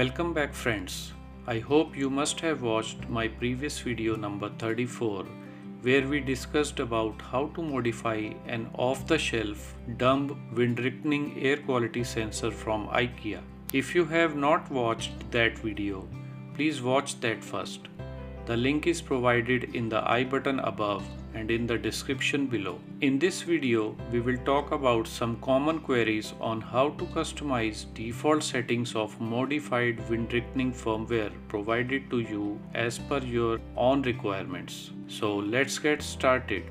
Welcome back friends. I hope you must have watched my previous video number 34 where we discussed about how to modify an off-the-shelf dumb VINDRIKTNING air quality sensor from IKEA. If you have not watched that video, please watch that first. The link is provided in the I button above and in the description below. In this video, we will talk about some common queries on how to customize default settings of modified VINDRIKTNING firmware provided to you as per your own requirements. So let's get started.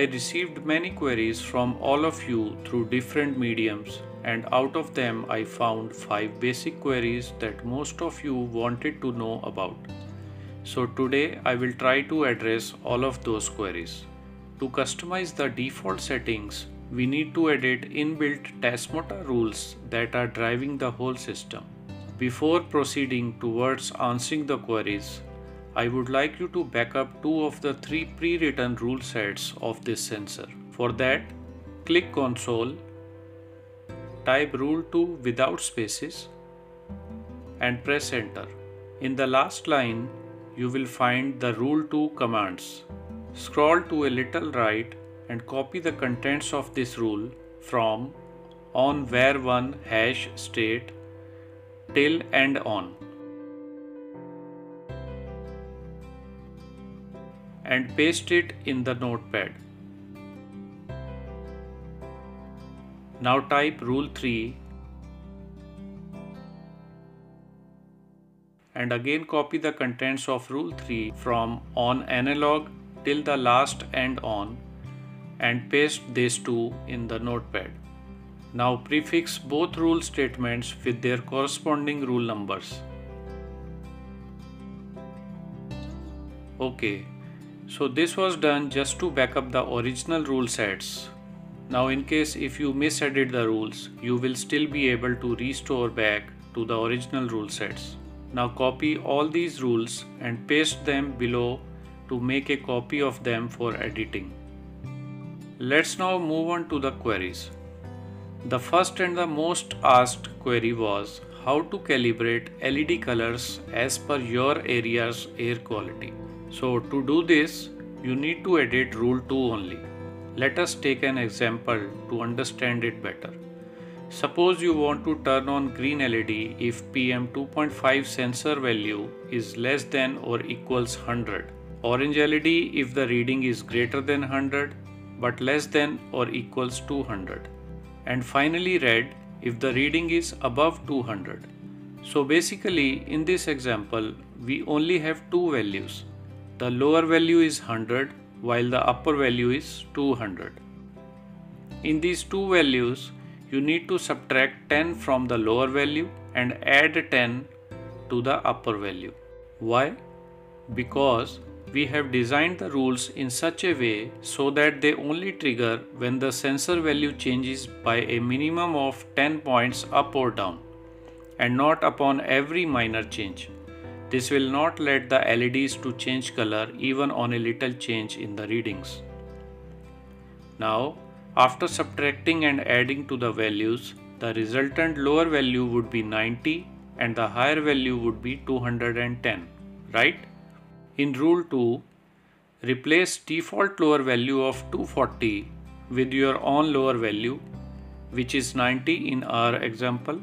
I received many queries from all of you through different mediums and out of them I found 5 basic queries that most of you wanted to know about. So today I will try to address all of those queries. To customize the default settings, we need to edit inbuilt Tasmota rules that are driving the whole system. Before proceeding towards answering the queries, I would like you to back up two of the three pre-written rule sets of this sensor. For that, click console, type rule 2 without spaces and press enter. In the last line, you will find the rule 2 commands. Scroll to a little right and copy the contents of this rule from on var1 hash state till and on. And paste it in the notepad. Now type rule 3 and again copy the contents of rule 3 from on analog till the last and on and paste these two in the notepad. Now prefix both rule statements with their corresponding rule numbers. Okay, so this was done just to back up the original rule sets. Now in case if you misedit the rules, you will still be able to restore back to the original rule sets. Now copy all these rules and paste them below to make a copy of them for editing. Let's now move on to the queries. The first and the most asked query was how to calibrate LED colors as per your area's air quality. So to do this, you need to edit rule 2 only. Let us take an example to understand it better. Suppose you want to turn on green LED if PM2.5 sensor value is less than or equals 100. Orange LED if the reading is greater than 100 but less than or equals 200. And finally red if the reading is above 200. So basically in this example we only have two values the lower value is 100 while the upper value is 200. In these two values, you need to subtract 10 from the lower value and add 10 to the upper value. Why? Because we have designed the rules in such a way so that they only trigger when the sensor value changes by a minimum of 10 points up or down and not upon every minor change. This will not let the LEDs to change color even on a little change in the readings. Now, after subtracting and adding to the values, the resultant lower value would be 90 and the higher value would be 210, right? In rule 2, replace default lower value of 240 with your own lower value which is 90 in our example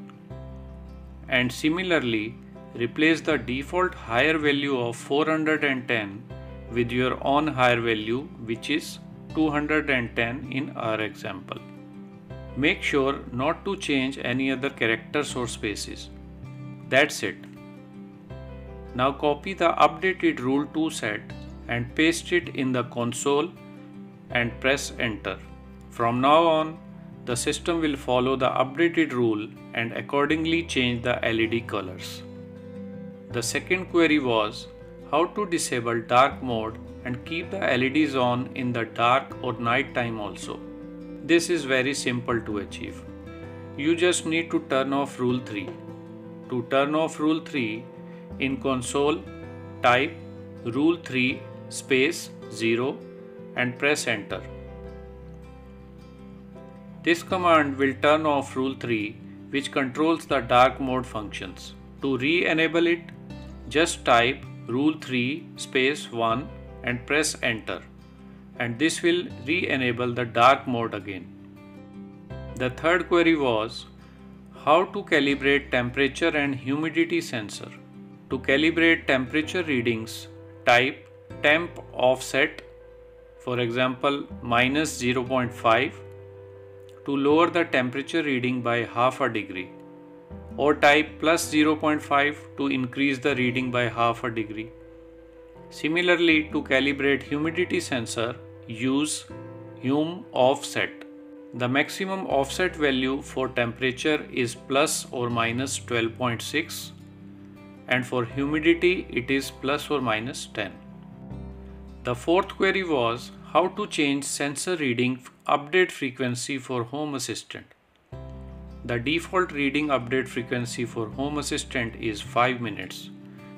and similarly Replace the default higher value of 410 with your own higher value which is 210 in our example. Make sure not to change any other characters or spaces. That's it. Now copy the updated rule 2 set and paste it in the console and press enter. From now on, the system will follow the updated rule and accordingly change the LED colors. The second query was how to disable dark mode and keep the LEDs on in the dark or night time also. This is very simple to achieve. You just need to turn off rule 3. to turn off rule 3 in console type rule 3 space 0 and press enter. This command will turn off rule 3 which controls the dark mode functions. To re-enable it, just type rule 3 space 1 and press enter and this will re-enable the dark mode again. The third query was how to calibrate temperature and humidity sensor. To calibrate temperature readings, type temp offset for example minus 0.5 to lower the temperature reading by half a degree or type plus 0.5 to increase the reading by half a degree. Similarly, to calibrate humidity sensor, use hum offset. The maximum offset value for temperature is plus or minus 12.6 and for humidity it is plus or minus 10. The fourth query was how to change sensor reading update frequency for Home Assistant. The default reading update frequency for Home Assistant is 5 minutes.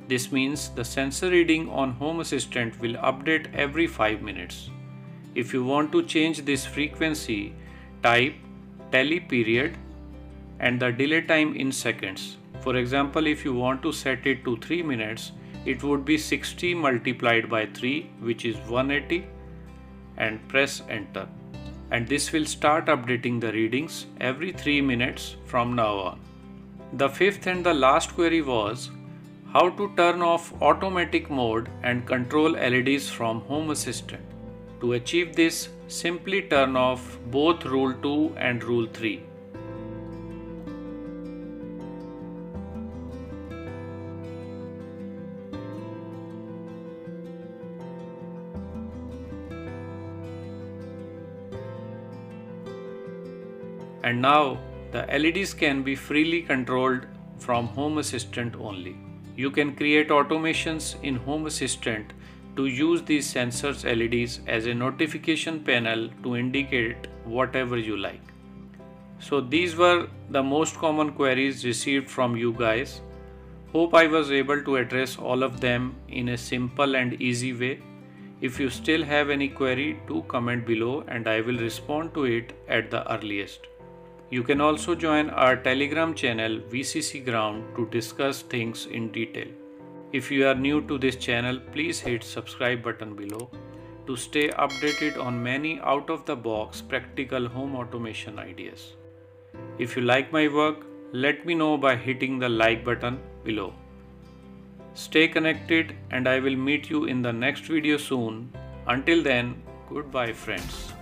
This means the sensor reading on Home Assistant will update every 5 minutes. If you want to change this frequency, type TelePeriod and the delay time in seconds. For example, if you want to set it to 3 minutes, it would be 60 multiplied by 3 which is 180 and press enter and this will start updating the readings every 3 minutes from now on. The fifth and the last query was how to turn off automatic mode and control LEDs from Home Assistant. To achieve this, simply turn off both Rule 2 and Rule 3. And now the LEDs can be freely controlled from Home Assistant only. You can create automations in Home Assistant to use these sensors LEDs as a notification panel to indicate whatever you like. So these were the most common queries received from you guys. Hope I was able to address all of them in a simple and easy way. If you still have any query, do comment below and I will respond to it at the earliest. You can also join our Telegram channel VCC Ground to discuss things in detail. If you are new to this channel, please hit subscribe button below to stay updated on many out of the box practical home automation ideas. If you like my work, let me know by hitting the like button below. Stay connected and I will meet you in the next video soon. Until then, goodbye friends.